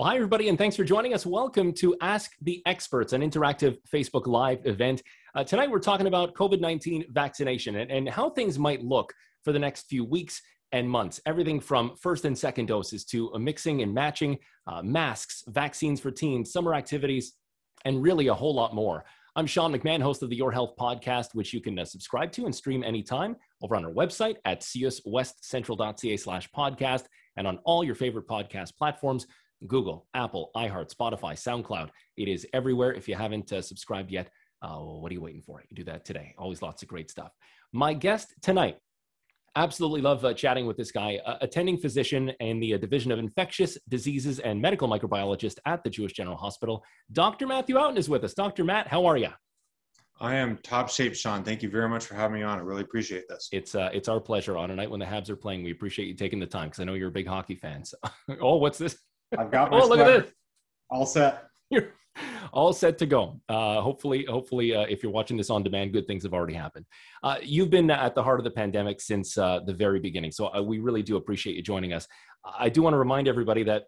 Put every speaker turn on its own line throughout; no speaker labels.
Well, hi, everybody, and thanks for joining us. Welcome to Ask the Experts, an interactive Facebook Live event. Uh, tonight, we're talking about COVID 19 vaccination and, and how things might look for the next few weeks and months. Everything from first and second doses to a mixing and matching, uh, masks, vaccines for teens, summer activities, and really a whole lot more. I'm Shaun McMahon, host of the Your Health podcast, which you can uh, subscribe to and stream anytime over on our website at ciussswestcentral.ca slash podcast and on all your favorite podcast platforms. Google, Apple, iHeart, Spotify, SoundCloud. It is everywhere. If you haven't uh, subscribed yet, uh, what are you waiting for? You do that today. Always lots of great stuff. My guest tonight, absolutely love uh, chatting with this guy, uh, attending physician in the uh, Division of Infectious Diseases and Medical Microbiologist at the Jewish General Hospital. Dr. Matthew Oughton is with us. Dr. Matt, how are you?
I am top shape, Shaun. Thank you very much for having me on. I really appreciate this.
It's uh, it's our pleasure. On a night when the Habs are playing, we appreciate you taking the time because I know you're a big hockey fan. So, oh, what's this?
I've got my oh, look at this. All set.
You're all set to go. Uh, hopefully, hopefully, uh, if you're watching this on demand, good things have already happened. Uh, you've been at the heart of the pandemic since uh, the very beginning, so uh, we really do appreciate you joining us. I do want to remind everybody that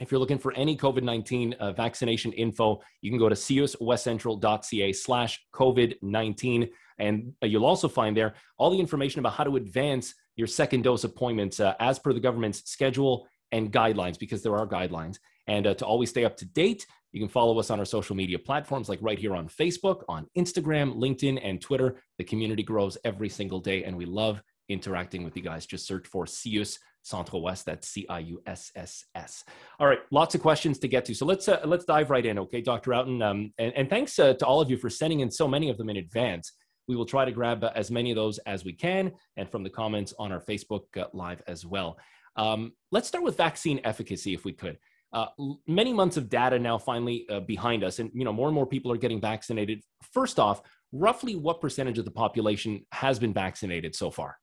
if you're looking for any COVID-19 uh, vaccination info, you can go to ciussswestcentral.ca slash COVID-19. And you'll also find there all the information about how to advance your second dose appointments as per the government's schedule and guidelines because there are guidelines. And uh, to always stay up to date, you can follow us on our social media platforms like right here on Facebook, on Instagram, LinkedIn, and Twitter. The community grows every single day, and we love interacting with you guys. Just search for CIUSSS Central West. That's C I U S S S. All right, lots of questions to get to. So let's uh, let's dive right in, okay, Dr. Oughton. Um, and, and, thanks uh, to all of you for sending in so many of them in advance. We will try to grab uh, as many of those as we can, and from the comments on our Facebook uh, Live as well. Um, let's start with vaccine efficacy, if we could. Uh, many months of data now finally uh, behind us, and you know more and more people are getting vaccinated. First off, roughly what percentage of the population has been vaccinated so far?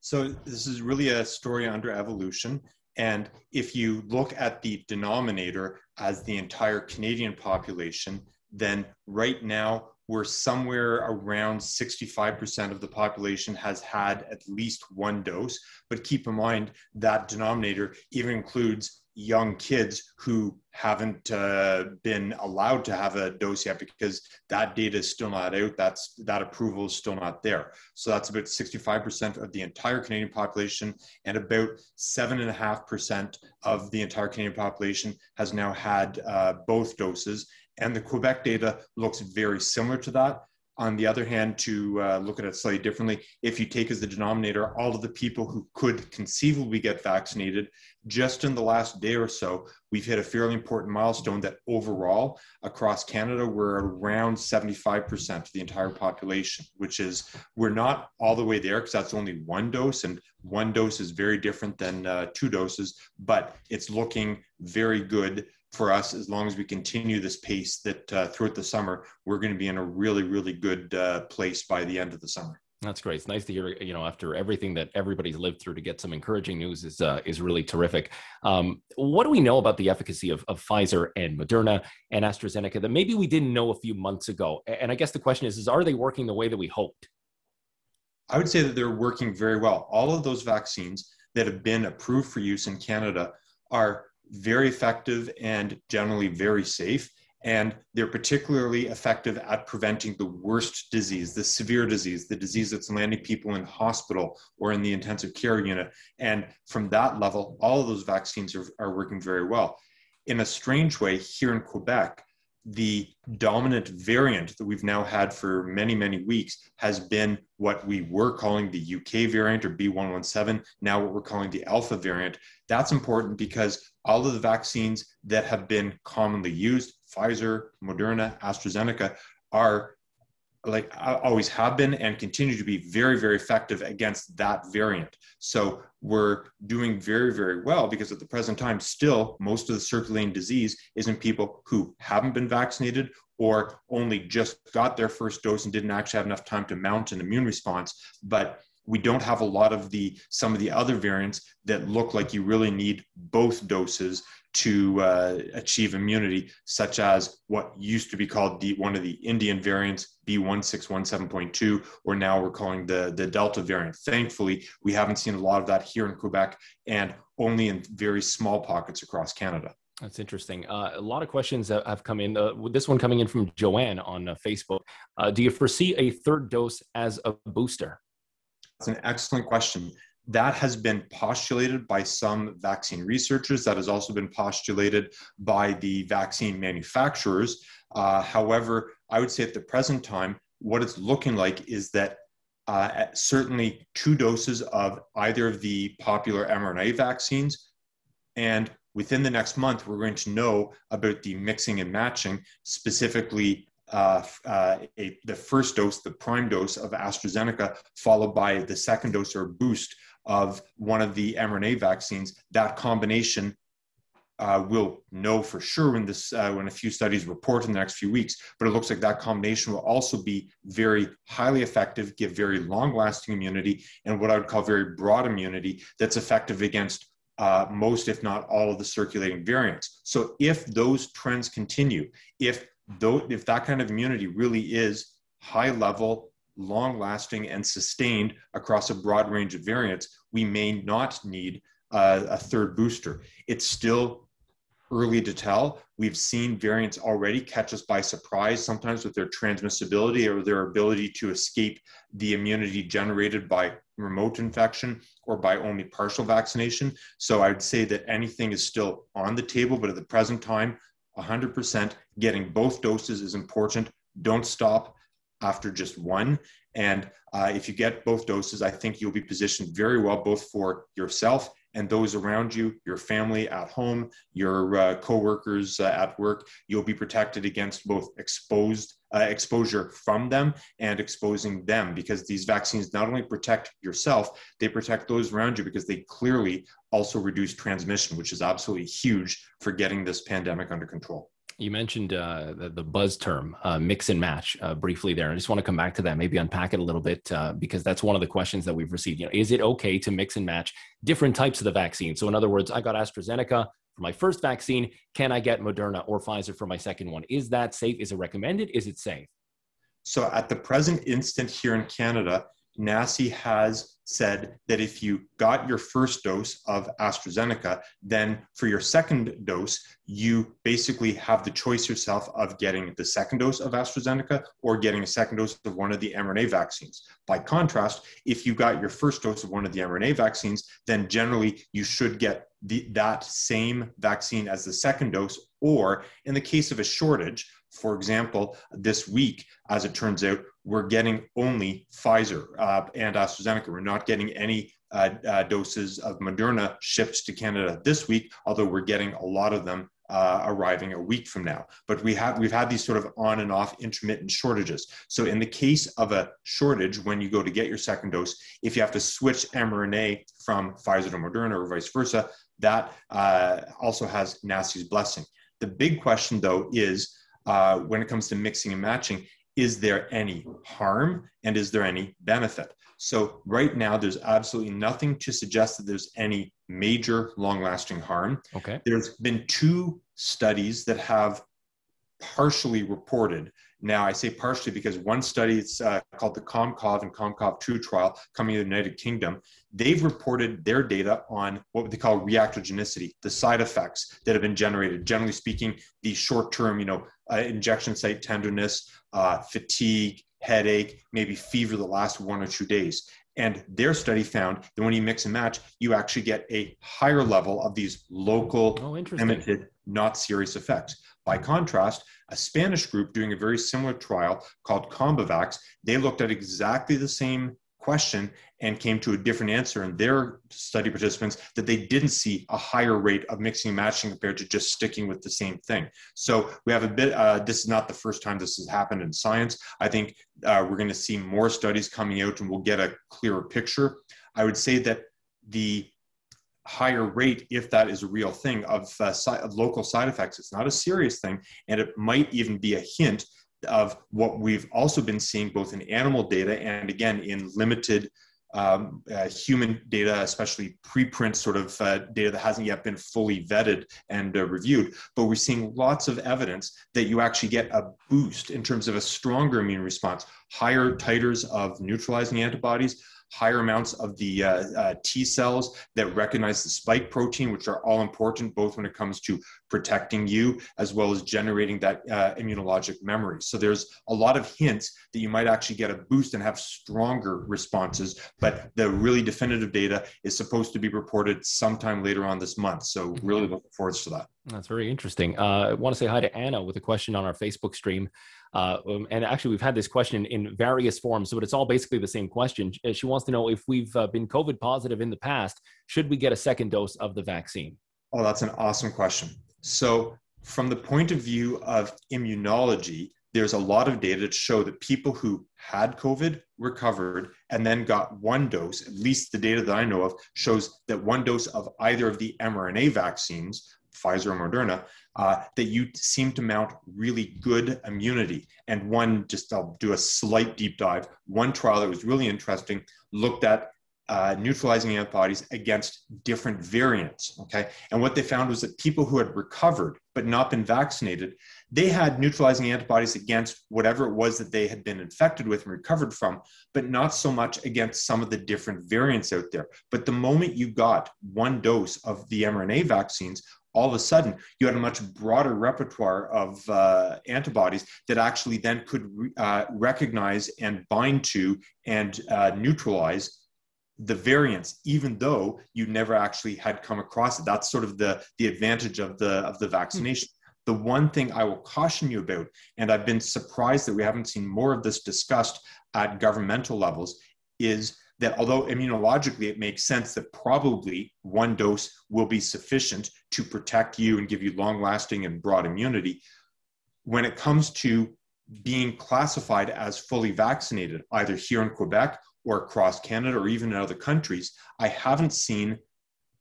So this is really a story under evolution. And if you look at the denominator as the entire Canadian population, then right now we're somewhere around 65% of the population has had at least one dose. But keep in mind that denominator even includes young kids who haven't uh, been allowed to have a dose yet because that data is still not out. That's that approval is still not there. So that's about 65% of the entire Canadian population, and about seven and a half percent of the entire Canadian population has now had uh, both doses. And the Quebec data looks very similar to that. On the other hand, to uh, look at it slightly differently, if you take as the denominator all of the people who could conceivably get vaccinated, just in the last day or so, we've hit a fairly important milestone that overall across Canada, we're around 75% of the entire population, which is, we're not all the way there because that's only one dose, and one dose is very different than uh, two doses, but it's looking very good for us as long as we continue this pace that uh, throughout the summer we're going to be in a really really good uh, place by the end of the summer
that's great. It's nice to hear, you know, after everything that everybody's lived through to get some encouraging news is uh, is really terrific. Um, what do we know about the efficacy of, of Pfizer and Moderna and AstraZeneca that maybe we didn't know a few months ago? And I guess the question is, is are they working the way that we hoped?
I would say that they're working very well. All of those vaccines that have been approved for use in Canada are very effective and generally very safe. And they're particularly effective at preventing the worst disease, the severe disease, the disease that's landing people in hospital or in the intensive care unit. And from that level, all of those vaccines are, are working very well. In a strange way, here in Quebec, the dominant variant that we've now had for many, many weeks has been what we were calling the UK variant or B117, now what we're calling the Alpha variant. That's important because all of the vaccines that have been commonly used, Pfizer, Moderna, AstraZeneca, are like always have been and continue to be very very effective against that variant. So we're doing very very well because at the present time still most of the circulating disease is in people who haven't been vaccinated or only just got their first dose and didn't actually have enough time to mount an immune response. But we don't have a lot of the some of the other variants that look like you really need both doses to uh, achieve immunity, such as what used to be called the, one of the Indian variants, B1617.2, or now we're calling the, the Delta variant. Thankfully, we haven't seen a lot of that here in Quebec and only in very small pockets across Canada.
That's interesting. Uh, a lot of questions that have come in. Uh, this one coming in from Joanne on uh, Facebook. Uh, do you foresee a third dose as a booster?
That's an excellent question. That has been postulated by some vaccine researchers. That has also been postulated by the vaccine manufacturers. Uh, however, I would say at the present time, what it's looking like is that uh, certainly two doses of either of the popular mRNA vaccines and within the next month, we're going to know about the mixing and matching, specifically uh, uh, a, the first dose, the prime dose of AstraZeneca, followed by the second dose or boost of one of the mRNA vaccines. That combination uh, we'll know for sure when this uh, when a few studies report in the next few weeks. But it looks like that combination will also be very highly effective, give very long-lasting immunity, and what I would call very broad immunity that's effective against uh, most, if not all, of the circulating variants. So if those trends continue, if though if that kind of immunity really is high level, long lasting, and sustained across a broad range of variants, we may not need uh, a third booster. It's still early to tell. We've seen variants already catch us by surprise, sometimes with their transmissibility or their ability to escape the immunity generated by remote infection or by only partial vaccination. So I'd say that anything is still on the table, but at the present time, 100% getting both doses is important. Don't stop after just one. And uh, if you get both doses, I think you'll be positioned very well, both for yourself and those around you, your family at home, your uh, coworkers uh, at work, you'll be protected against both exposed uh, exposure from them and exposing them because these vaccines not only protect yourself, they protect those around you because they clearly also reduce transmission, which is absolutely huge for getting this pandemic under control.
You mentioned uh, the, the, buzz term, uh, mix and match, uh, briefly there. I just want to come back to that, maybe unpack it a little bit, uh, because that's one of the questions that we've received. You know, is it okay to mix and match different types of the vaccine? So, in other words, I got AstraZeneca for my first vaccine. Can I get Moderna or Pfizer for my second one? Is that safe? Is it recommended? Is it safe?
So, at the present instant here in Canada, NACI has said that if you got your first dose of AstraZeneca, then for your second dose, you basically have the choice yourself of getting the second dose of AstraZeneca or getting a second dose of one of the mRNA vaccines. By contrast, if you got your first dose of one of the mRNA vaccines, then generally you should get the, that same vaccine as the second dose, or in the case of a shortage, for example, this week, as it turns out, we're getting only Pfizer uh, and AstraZeneca. We're not getting any uh, uh, doses of Moderna shipped to Canada this week, although we're getting a lot of them uh, arriving a week from now. But we have we've had these sort of on and off intermittent shortages. So in the case of a shortage, when you go to get your second dose, if you have to switch mRNA from Pfizer to Moderna or vice versa, that uh, also has NACI's blessing. The big question though is uh, when it comes to mixing and matching, is there any harm and is there any benefit? So, right now, there's absolutely nothing to suggest that there's any major long lasting harm.
Okay.
There's been two studies that have partially reported. Now, I say partially because one study, it's uh, called the COMCOV and COMCOV2 trial coming to the United Kingdom. They've reported their data on what they call reactogenicity, the side effects that have been generated. Generally speaking, the short term, you know, uh, injection site tenderness, uh, fatigue, headache, maybe fever that lasts one or two days. And their study found that when you mix and match, you actually get a higher level of these local, oh, limited, not serious effects. By contrast, a Spanish group doing a very similar trial called CombiVacS, they looked at exactly the same question and came to a different answer in their study participants that they didn't see a higher rate of mixing and matching compared to just sticking with the same thing. So we have a bit, uh, this is not the first time this has happened in science. I think uh, we're going to see more studies coming out and we'll get a clearer picture. I would say that the higher rate, if that is a real thing, of, uh, si- of local side effects, it's not a serious thing. And it might even be a hint of what we've also been seeing both in animal data and again in limited um, uh, human data, especially preprint sort of uh, data that hasn't yet been fully vetted and uh, reviewed. But we're seeing lots of evidence that you actually get a boost in terms of a stronger immune response, higher titers of neutralizing antibodies, higher amounts of the uh, uh, T cells that recognize the spike protein, which are all important both when it comes to protecting you as well as generating that uh, immunologic memory. So there's a lot of hints that you might actually get a boost and have stronger responses, but the really definitive data is supposed to be reported sometime later on this month. So really looking forward to that.
That's very interesting. Uh, I want to say hi to Anna with a question on our Facebook stream. Uh, um, and actually, we've had this question in various forms, but it's all basically the same question. She wants to know if we've uh, been COVID positive in the past, should we get a second dose of the vaccine?
Oh, that's an awesome question. So, from the point of view of immunology, there's a lot of data to show that people who had COVID recovered and then got one dose, at least the data that I know of, shows that one dose of either of the mRNA vaccines, Pfizer or Moderna, uh, that you seem to mount really good immunity. And one, just I'll do a slight deep dive. One trial that was really interesting looked at uh, neutralizing antibodies against different variants. Okay, and what they found was that people who had recovered but not been vaccinated, they had neutralizing antibodies against whatever it was that they had been infected with and recovered from, but not so much against some of the different variants out there. But the moment you got one dose of the mRNA vaccines, all of a sudden you had a much broader repertoire of uh, antibodies that actually then could uh, recognize and bind to and uh, neutralize the variants even though you never actually had come across it. That's sort of the the advantage of the of the vaccination. The one thing i will caution you about and i've been surprised that we haven't seen more of this discussed at governmental levels is that although immunologically it makes sense that probably one dose will be sufficient to protect you and give you long lasting and broad immunity, when it comes to being classified as fully vaccinated, either here in Quebec or across Canada or even in other countries, I haven't seen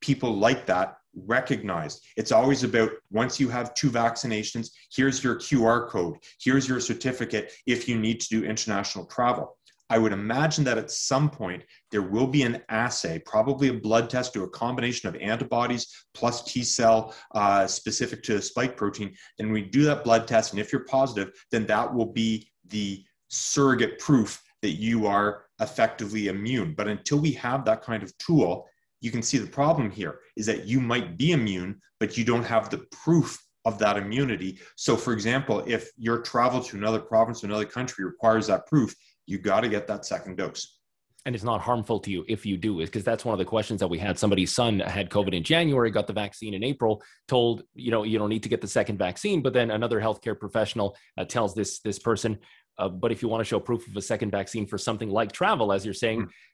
people like that recognized. It's always about once you have two vaccinations, here's your QR code, here's your certificate if you need to do international travel. I would imagine that at some point there will be an assay, probably a blood test or a combination of antibodies plus T cell uh, specific to the spike protein. And we do that blood test, and if you're positive, then that will be the surrogate proof that you are effectively immune. But until we have that kind of tool, you can see the problem here is that you might be immune, but you don't have the proof of that immunity. So, for example, if your travel to another province, or another country requires that proof, you got to get that second dose.
And it's not harmful to you if you do is because that's one of the questions that we had. Somebody's son had covid in january got the vaccine in april told you know you don't need to get the second vaccine but then another healthcare professional uh, tells this this person uh, but if you want to show proof of a second vaccine for something like travel as you're saying mm-hmm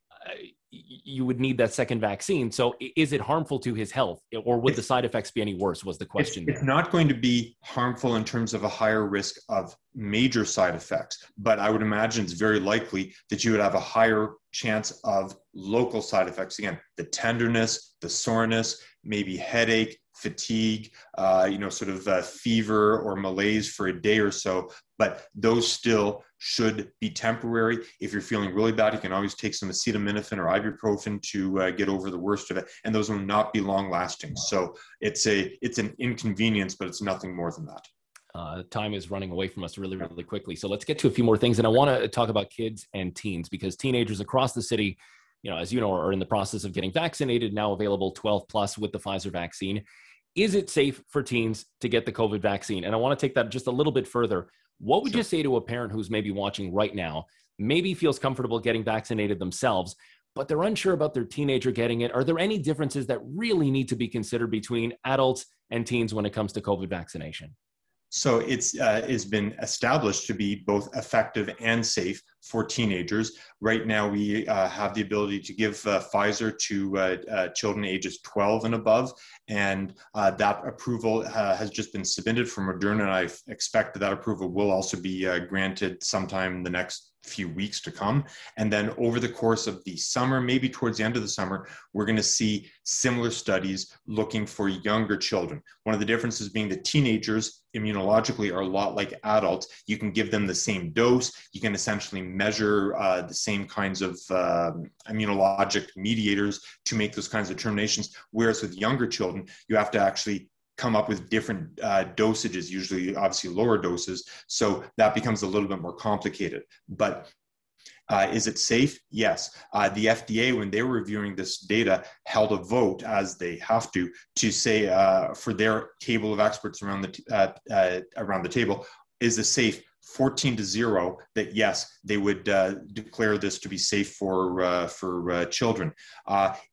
you would need that second vaccine. So is it harmful to his health or would it's, the side effects be any worse was the question.
It's, it's, not going to be harmful in terms of a higher risk of major side effects, but I would imagine it's very likely that you would have a higher chance of local side effects. Again, the tenderness, the soreness, maybe headache, fatigue, uh, you know, sort of uh, fever or malaise for a day or so, but those still should be temporary. If you're feeling really bad, you can always take some acetaminophen or ibuprofen to uh, get over the worst of it, and those will not be long lasting. So it's a it's an inconvenience, but it's nothing more than that.
Uh, time is running away from us really, really quickly. So let's get to a few more things, and I want to talk about kids and teens because teenagers across the city, you know, as you know, are in the process of getting vaccinated. Now available 12 plus with the Pfizer vaccine. Is it safe for teens to get the COVID vaccine? And I want to take that just a little bit further. What would sure. you say to a parent who's maybe watching right now, maybe feels comfortable getting vaccinated themselves, but they're unsure about their teenager getting it? Are there any differences that really need to be considered between adults and teens when it comes to COVID vaccination?
So it's uh, it's been established to be both effective and safe for teenagers. Right now, we uh, have the ability to give uh, Pfizer to uh, uh, children ages 12 and above, and uh, that approval has just been submitted for Moderna. And I expect that that approval will also be granted sometime in the next few weeks to come. And then over the course of the summer, maybe towards the end of the summer, we're going to see similar studies looking for younger children. One of the differences being that teenagers immunologically are a lot like adults. You can give them the same dose, you can essentially measure uh, the same kinds of uh, immunologic mediators to make those kinds of determinations. Whereas with younger children, you have to actually come up with different uh, dosages, usually obviously lower doses. So that becomes a little bit more complicated. But Uh, is it safe? Yes. Uh, the FDA, when they were reviewing this data, held a vote, as they have to, to say uh, for their table of experts around the uh, uh, around the table, is it safe? 14 to 0 that yes they would uh, declare this to be safe for uh, for uh, children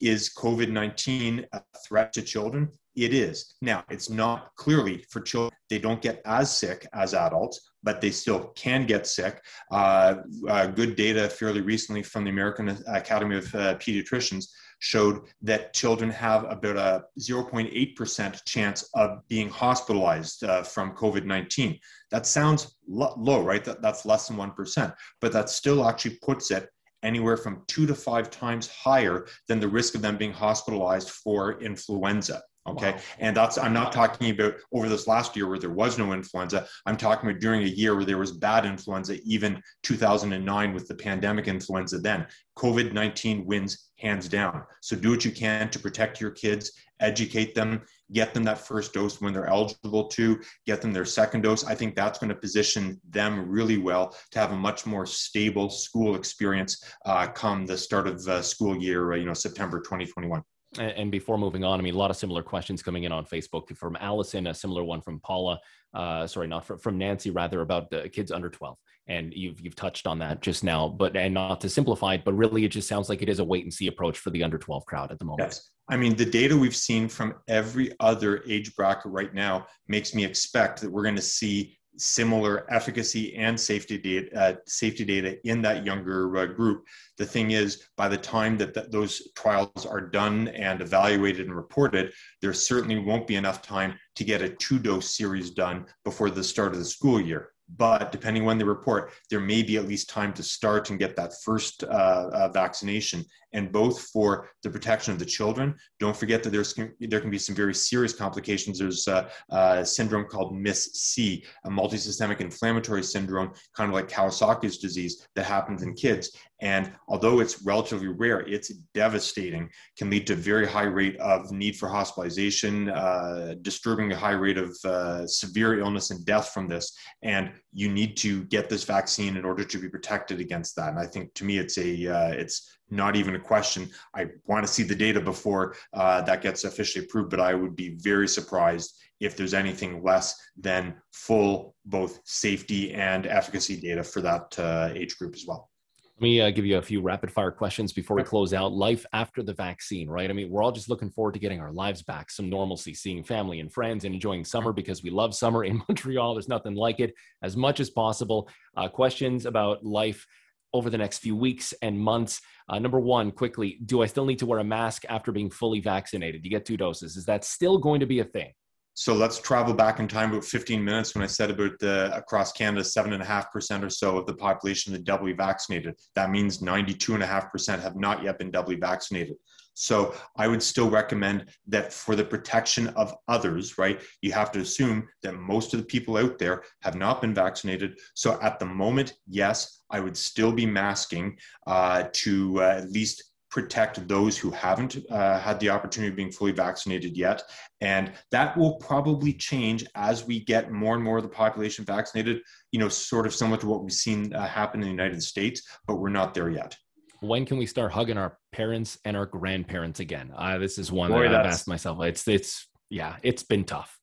is covid-19 a threat to children it is now it's not clearly for children they don't get as sick as adults but they still can get sick. Uh, uh, good data fairly recently from the American Academy of uh, Pediatricians showed that children have about a 0.8% chance of being hospitalized uh, from COVID 19. That sounds lo- low, right? That, that's less than 1%, but that still actually puts it anywhere from two to five times higher than the risk of them being hospitalized for influenza. Okay. Wow. And that's, I'm not talking about over this last year where there was no influenza. I'm talking about during a year where there was bad influenza, even 2009 with the pandemic influenza then. COVID 19 wins hands down. So do what you can to protect your kids, educate them, get them that first dose when they're eligible to, get them their second dose. I think that's going to position them really well to have a much more stable school experience uh, come the start of uh, school year, uh, you know, September 2021.
And before moving on, I mean, a lot of similar questions coming in on Facebook from Allison, a similar one from Paula, uh, sorry, not from, from Nancy, rather about the kids under 12. And you've, you've touched on that just now, but, and not to simplify it, but really it just sounds like it is a wait and see approach for the under 12 crowd at the moment.
Yes. I mean, the data we've seen from every other age bracket right now makes me expect that we're going to see similar efficacy and safety data, uh, safety data in that younger uh, group. The thing is, by the time that th- those trials are done and evaluated and reported, there certainly won't be enough time to get a two dose series done before the start of the school year but depending when they report, there may be at least time to start and get that first uh, uh, vaccination. And both for the protection of the children, don't forget that there's there can be some very serious complications. There's a, a syndrome called MIS-C, a multisystemic inflammatory syndrome, kind of like Kawasaki's disease that happens in kids. And although it's relatively rare, it's devastating, can lead to very high rate of need for hospitalization, uh, a high rate of uh, severe illness and death from this. And you need to get this vaccine in order to be protected against that. And I think to me, it's a uh, it's not even a question. I want to see the data before uh, that gets officially approved, but I would be very surprised if there's anything less than full both safety and efficacy data for that uh, age group as well.
Let me uh, give you a few rapid fire questions before we close out. Life after the vaccine, right? I mean, we're all just looking forward to getting our lives back, some normalcy, seeing family and friends, and enjoying summer because we love summer in Montreal. There's nothing like it as much as possible. Uh, questions about life over the next few weeks and months. Uh, number one, quickly, do I still need to wear a mask after being fully vaccinated? You get two doses. Is that still going to be a thing?
So let's travel back in time about 15 minutes when I said about the across Canada, seven and a half percent or so of the population that doubly vaccinated. That means 92 and a half percent have not yet been doubly vaccinated. So I would still recommend that for the protection of others, right? You have to assume that most of the people out there have not been vaccinated. So at the moment, yes, I would still be masking uh, to uh, at least protect those who haven't uh, had the opportunity of being fully vaccinated yet. And that will probably change as we get more and more of the population vaccinated, you know, sort of similar to what we've seen uh, happen in the United States, but we're not there yet.
When can we start hugging our parents and our grandparents again? Uh, this is one Boy, that I've asked myself. It's, it's, yeah, it's been tough.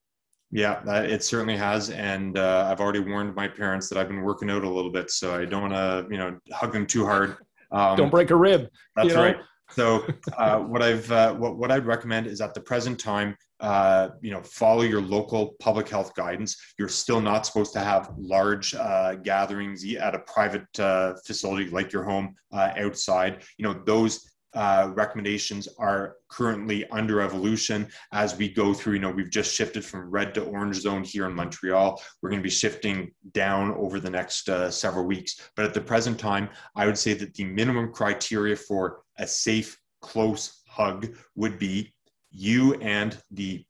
Yeah, it certainly has, and uh, I've already warned my parents that I've been working out a little bit, so I don't want to, you know, hug them too hard.
Um, Don't break a rib.
That's right. So uh, what I've uh, what what I'd recommend is at the present time, uh, you know, follow your local public health guidance. You're still not supposed to have large uh, gatherings at a private uh, facility like your home uh, outside. You know, those uh, recommendations are currently under evolution as we go through. You know, we've just shifted from red to orange zone here in Montreal. We're going to be shifting down over the next uh, several weeks. But at the present time, I would say that the minimum criteria for a safe, close hug would be you and the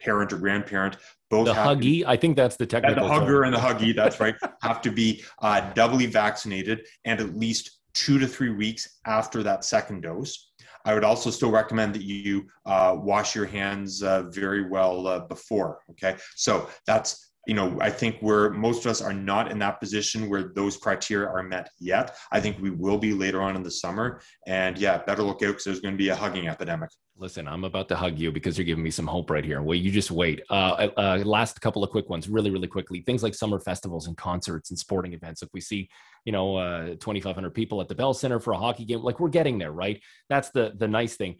parent or grandparent both
the huggy i think that's the technical
the hugger term. and the huggy that's right have to be uh, doubly vaccinated and at least two to three weeks after that second dose. I would also still recommend that you uh, wash your hands uh, very well uh, before. Okay, so that's you know, I think we're most of us are not in that position where those criteria are met yet. I think we will be later on in the summer. And yeah, better look out because there's going to be a hugging epidemic.
Listen, I'm about to hug you because you're giving me some hope right here. Well, you just wait. Uh, uh, last couple of quick ones, really, really quickly. Things like summer festivals and concerts and sporting events. If we see, you know, uh, 2,500 people at the Bell Center for a hockey game, like we're getting there, right? That's the the nice thing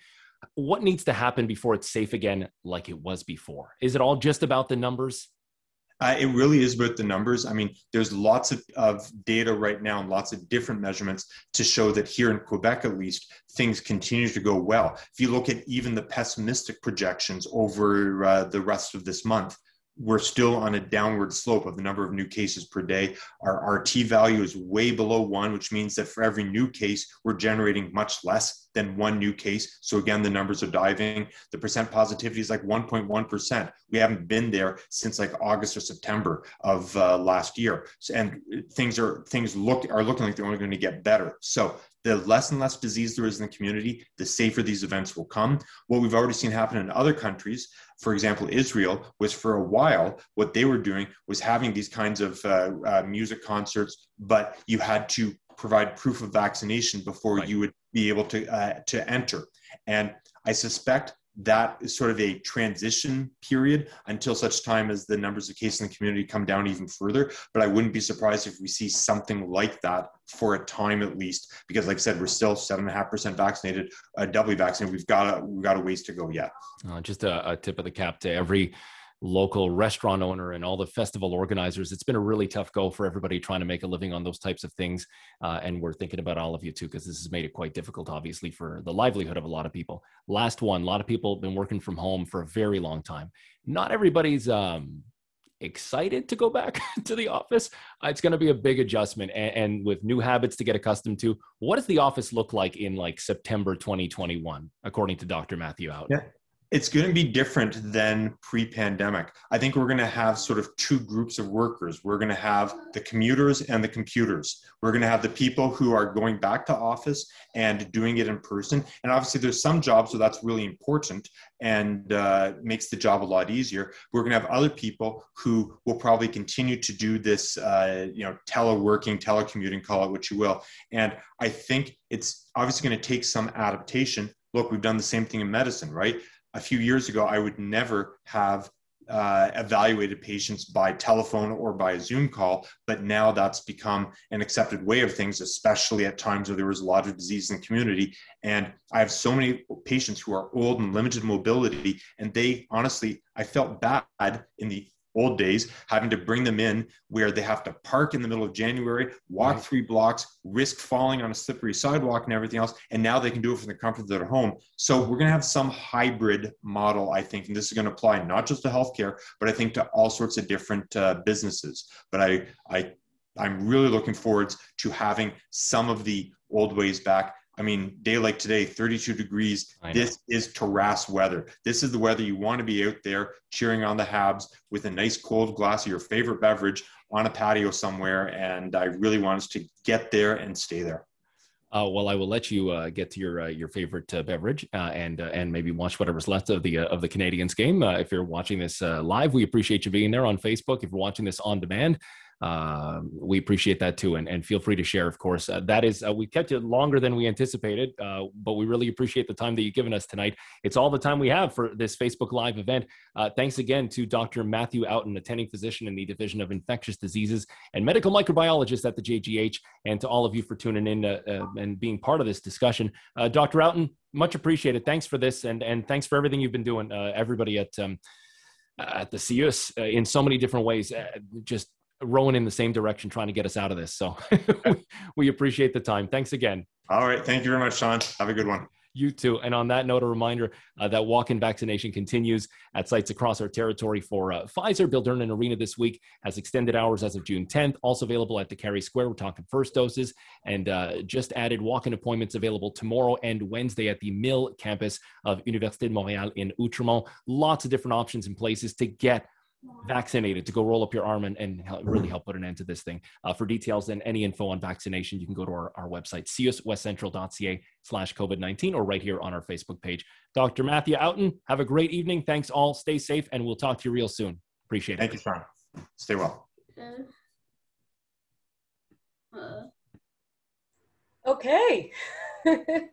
what needs to happen before it's safe again like it was before is it all just about the numbers
uh, it really is about the numbers. I mean, there's lots of, of data right now and lots of different measurements to show that here in Quebec, at least, things continue to go well. If you look at even the pessimistic projections over uh, the rest of this month, we're still on a downward slope of the number of new cases per day. Our RT value is way below one, which means that for every new case, we're generating much less than one new case. So again, the numbers are diving. The percent positivity is like 1.1%. We haven't been there since like August or September of uh, last year. And things are things look are looking like they're only going to get better. So the less and less disease there is in the community, the safer these events will come. What we've already seen happen in other countries, for example, Israel, was for a while, what they were doing was having these kinds of uh, uh, music concerts, but you had to provide proof of vaccination before right. you would be able to, uh, to enter. And I suspect that is sort of a transition period until such time as the numbers of cases in the community come down even further. But I wouldn't be surprised if we see something like that for a time at least, because like I said, we're still seven and a half percent vaccinated, uh, doubly vaccinated. We've got a, we've got a ways to go yet.
Uh, just a, a tip of the cap to every local restaurant owner and all the festival organizers. It's been a really tough go for everybody trying to make a living on those types of things. Uh, and we're thinking about all of you too, because this has made it quite difficult, obviously, for the livelihood of a lot of people. Last one a lot of people have been working from home for a very long time. Not everybody's um, excited to go back to the office. Uh, it's going to be a big adjustment and, and, with new habits to get accustomed to. What does the office look like in like September 2021, according to Dr. Matthew Out?
Yeah it's going to be different than pre-pandemic. I think we're going to have sort of two groups of workers. We're going to have the commuters and the computers. We're going to have the people who are going back to office and doing it in person. And obviously, there's some jobs where that's really important and uh, makes the job a lot easier. We're going to have other people who will probably continue to do this, uh, you know, teleworking, telecommuting, call it what you will. And I think it's obviously going to take some adaptation. Look, we've done the same thing in medicine, right? A few years ago, I would never have uh, evaluated patients by telephone or by a Zoom call, but now that's become an accepted way of things, especially at times where there was a lot of disease in the community. And I have so many patients who are old and limited mobility, and they honestly, I felt bad in the old days, having to bring them in where they have to park in the middle of January, walk right. three blocks, risk falling on a slippery sidewalk and everything else. And now they can do it from the comfort of their home. So we're going to have some hybrid model, I think, and this is going to apply not just to healthcare, but I think to all sorts of different uh, businesses. But I, I, I'm really looking forward to having some of the old ways back I mean, day like today, 32 degrees. This is terrace weather. This is the weather you want to be out there cheering on the Habs with a nice cold glass of your favorite beverage on a patio somewhere. And I really want us to get there and stay there.
Uh, well, I will let you uh, get to your uh, your favorite uh, beverage uh, and uh, and maybe watch whatever's left of the of the Canadiens game. if you're watching this live, we appreciate you being there on Facebook. If you're watching this on demand, uh, we appreciate that too. And, and feel free to share, of course. Uh, that is, uh, we kept it longer than we anticipated, uh, but we really appreciate the time that you've given us tonight. It's all the time we have for this Facebook Live event. Uh, thanks again to Dr. Matthew Oughton, attending physician in the Division of Infectious Diseases and medical microbiologist at the JGH, and to all of you for tuning in uh, and being part of this discussion. Dr. Oughton, much appreciated. Thanks for this, and, and thanks for everything you've been doing, everybody at. Um, at the CIUSSS uh, in so many different ways. Uh, just rowing in the same direction, trying to get us out of this. So we, appreciate the time. Thanks again.
All right. Thank you very much, Shaun. Have a good one.
You too. And on that note, a reminder uh, that walk-in vaccination continues at sites across our territory for uh, Pfizer. Bill Durnan Arena this week has extended hours as of June 10th. Also available at the Carey Square. We're talking first doses and uh, just added walk-in appointments available tomorrow and Wednesday at the MIL campus of Université de Montréal in Outremont. Lots of different options and places to get vaccinated to go roll up your arm and, and really help put an end to this thing. Uh, for details and any info on vaccination, you can go to our, our website, ciussswestcentral.ca slash COVID-19 or right here on our Facebook page. Dr. Matthew Oughton, have a great evening. Thanks all. Stay safe and we'll talk to you real soon. Appreciate it.
Thank you, Shaun. Stay well.
Okay.